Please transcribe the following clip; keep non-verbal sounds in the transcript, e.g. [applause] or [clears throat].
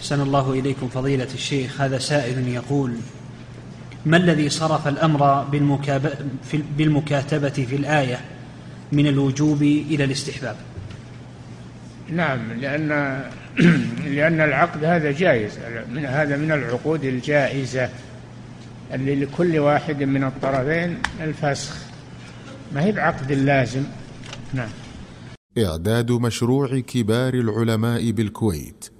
أحسن الله إليكم فضيلة الشيخ هذا سائل يقول ما الذي صرف الأمر بالمكاتبة في الآية من الوجوب إلى الاستحباب؟ نعم لأن [clears throat] لأن العقد هذا جائز من هذا من العقود الجائزة اللي لكل واحد من الطرفين الفسخ ما هي بعقد لازم نعم. إعداد مشروع كبار العلماء بالكويت